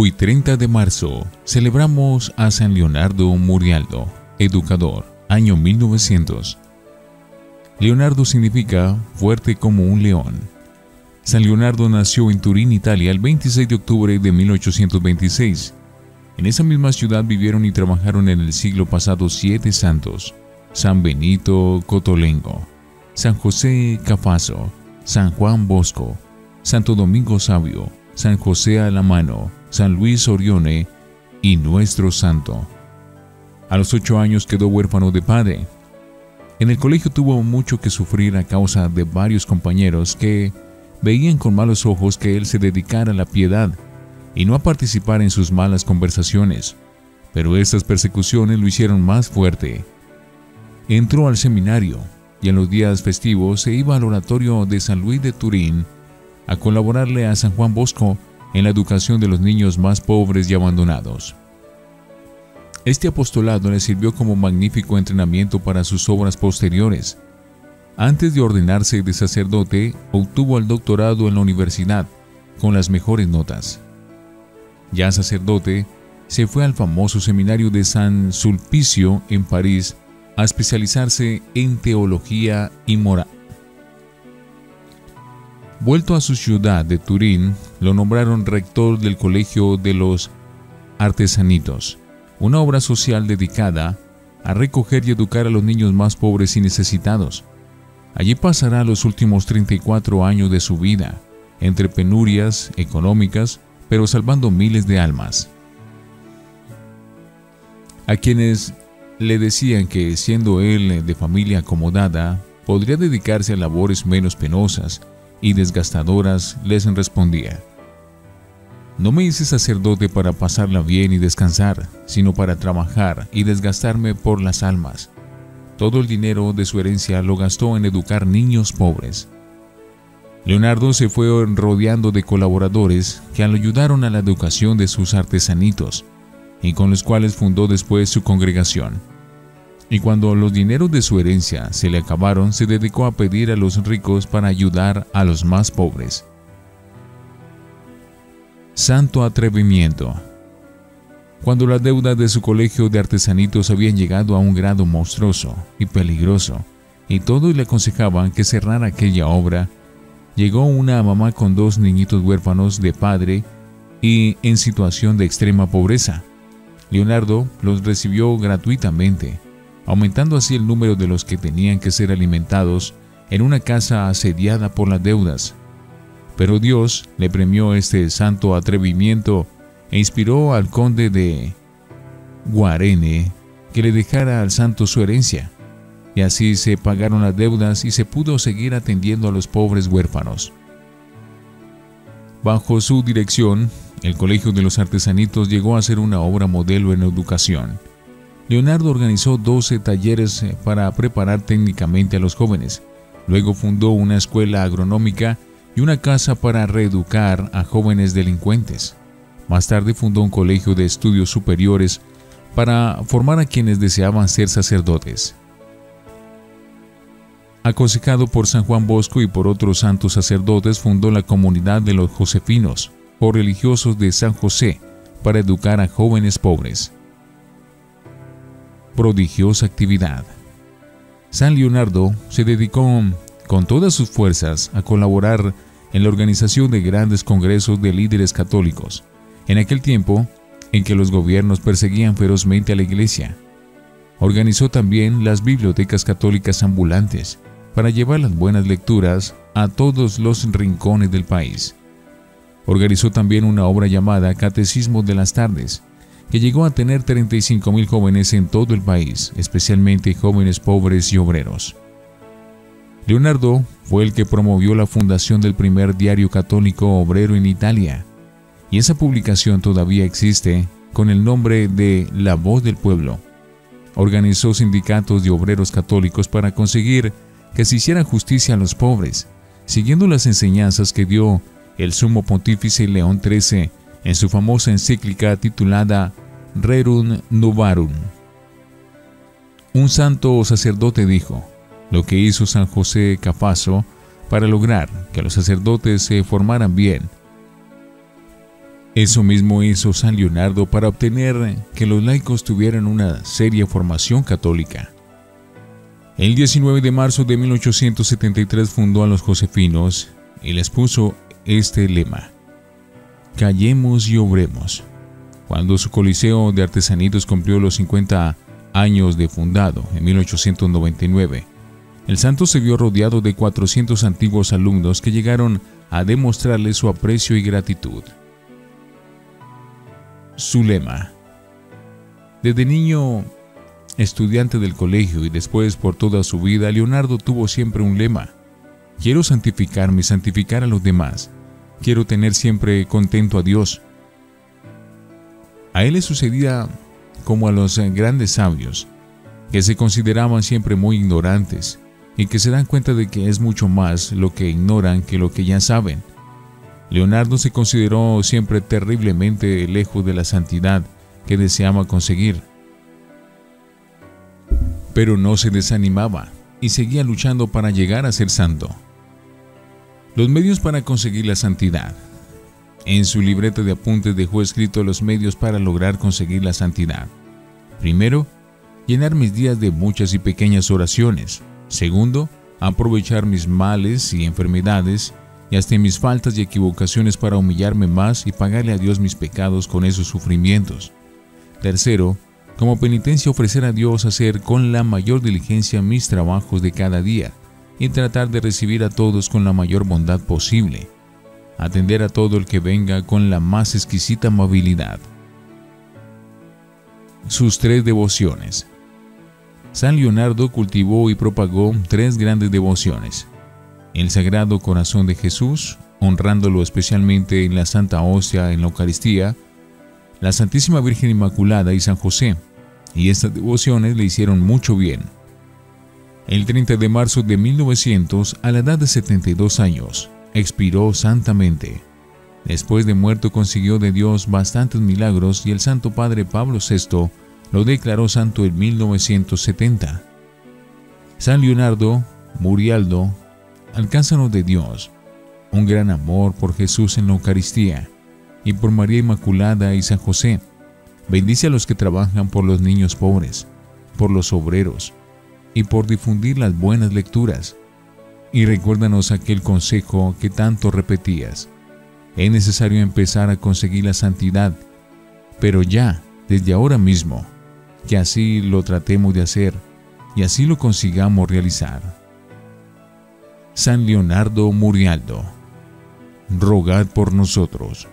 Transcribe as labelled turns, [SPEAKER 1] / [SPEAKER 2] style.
[SPEAKER 1] Hoy 30 de marzo celebramos a San Leonardo Murialdo, educador, año 1900. Leonardo significa fuerte como un león. San Leonardo nació en Turín, Italia, el 26 de octubre de 1826. En esa misma ciudad vivieron y trabajaron en el siglo pasado siete santos. San Benito Cotolengo, San José Cafaso, San Juan Bosco, Santo Domingo Sabio, San José Alamano, San Luis Orione y nuestro santo. A los ocho años quedó huérfano de padre. En el colegio tuvo mucho que sufrir a causa de varios compañeros que veían con malos ojos que él se dedicara a la piedad y no a participar en sus malas conversaciones. Pero estas persecuciones lo hicieron más fuerte entró al seminario y en los días festivos se iba al oratorio de San Luis de Turín a colaborarle a San Juan Bosco en la educación de los niños más pobres y abandonados. Este apostolado le sirvió como magnífico entrenamiento para sus obras posteriores. Antes de ordenarse de sacerdote, obtuvo el doctorado en la universidad con las mejores notas. Ya sacerdote, se fue al famoso seminario de San Sulpicio en París a especializarse en teología y moral. Vuelto a su ciudad de Turín, lo nombraron rector del Colegio de los Artesanitos, una obra social dedicada a recoger y educar a los niños más pobres y necesitados. Allí pasará los últimos 34 años de su vida, entre penurias económicas, pero salvando miles de almas. A quienes le decían que, siendo él de familia acomodada, podría dedicarse a labores menos penosas y desgastadoras, les respondía, No me hice sacerdote para pasarla bien y descansar, sino para trabajar y desgastarme por las almas. Todo el dinero de su herencia lo gastó en educar niños pobres. Leonardo se fue rodeando de colaboradores que lo ayudaron a la educación de sus artesanitos, y con los cuales fundó después su congregación. Y cuando los dineros de su herencia se le acabaron, se dedicó a pedir a los ricos para ayudar a los más pobres. Santo atrevimiento. Cuando las deudas de su colegio de artesanitos habían llegado a un grado monstruoso y peligroso, y todos le aconsejaban que cerrara aquella obra, llegó una mamá con dos niñitos huérfanos de padre y en situación de extrema pobreza. Leonardo los recibió gratuitamente, aumentando así el número de los que tenían que ser alimentados en una casa asediada por las deudas. Pero Dios le premió este santo atrevimiento e inspiró al conde de Guarene que le dejara al santo su herencia, y así se pagaron las deudas y se pudo seguir atendiendo a los pobres huérfanos. Bajo su dirección, el Colegio de los Artesanitos llegó a ser una obra modelo en educación. Leonardo organizó 12 talleres eh, para preparar técnicamente a los jóvenes. Luego fundó una escuela agronómica y una casa para reeducar a jóvenes delincuentes. Más tarde fundó un colegio de estudios superiores para formar a quienes deseaban ser sacerdotes. Aconsejado por San Juan Bosco y por otros santos sacerdotes, fundó la comunidad de los Josefinos, o religiosos de San José, para educar a jóvenes pobres. Prodigiosa actividad. San Leonardo se dedicó con todas sus fuerzas a colaborar en la organización de grandes congresos de líderes católicos, en aquel tiempo en que los gobiernos perseguían ferozmente a la iglesia. Organizó también las bibliotecas católicas ambulantes para llevar las buenas lecturas a todos los rincones del país. Organizó también una obra llamada Catecismo de las Tardes, que llegó a tener 35.000 jóvenes en todo el país, especialmente jóvenes pobres y obreros. Leonardo fue el que promovió la fundación del primer diario católico obrero en Italia, y esa publicación todavía existe con el nombre de La Voz del Pueblo. Organizó sindicatos de obreros católicos para conseguir que se hiciera justicia a los pobres, siguiendo las enseñanzas que dio el sumo pontífice León XIII en su famosa encíclica titulada Rerum Novarum. Un santo sacerdote dijo, lo que hizo San José Cafaso para lograr que los sacerdotes se formaran bien. Eso mismo hizo San Leonardo para obtener que los laicos tuvieran una seria formación católica. El 19 de marzo de 1873 fundó a los Josefinos y les puso este lema: Callemos y obremos. Cuando su Coliseo de Artesanitos cumplió los 50 años de fundado, en 1899, el santo se vio rodeado de 400 antiguos alumnos que llegaron a demostrarle su aprecio y gratitud. Su lema. Desde niño, estudiante del colegio y después por toda su vida, Leonardo tuvo siempre un lema. Quiero santificarme y santificar a los demás. Quiero tener siempre contento a Dios. A él le sucedía como a los grandes sabios, que se consideraban siempre muy ignorantes y que se dan cuenta de que es mucho más lo que ignoran que lo que ya saben. Leonardo se consideró siempre terriblemente lejos de la santidad que deseaba conseguir. Pero no se desanimaba y seguía luchando para llegar a ser santo. Los medios para conseguir la santidad en su libreta de apuntes dejó escrito los medios para lograr conseguir la santidad. Primero, llenar mis días de muchas y pequeñas oraciones. Segundo, aprovechar mis males y enfermedades y hasta mis faltas y equivocaciones para humillarme más y pagarle a Dios mis pecados con esos sufrimientos. Tercero, como penitencia ofrecer a Dios hacer con la mayor diligencia mis trabajos de cada día y tratar de recibir a todos con la mayor bondad posible atender a todo el que venga con la más exquisita amabilidad. Sus tres devociones. San Leonardo cultivó y propagó tres grandes devociones. El Sagrado Corazón de Jesús, honrándolo especialmente en la Santa Hostia en la Eucaristía, la Santísima Virgen Inmaculada y San José, y estas devociones le hicieron mucho bien. El 30 de marzo de 1900, a la edad de 72 años, expiró santamente. Después de muerto consiguió de Dios bastantes milagros y el Santo Padre Pablo VI lo declaró santo en 1970. San Leonardo, Murialdo, alcánzanos de Dios un gran amor por Jesús en la Eucaristía y por María Inmaculada y San José. Bendice a los que trabajan por los niños pobres, por los obreros y por difundir las buenas lecturas y recuérdanos aquel consejo que tanto repetías. Es necesario empezar a conseguir la santidad, pero ya, desde ahora mismo, que así lo tratemos de hacer y así lo consigamos realizar. San Leonardo Murialdo, rogad por nosotros.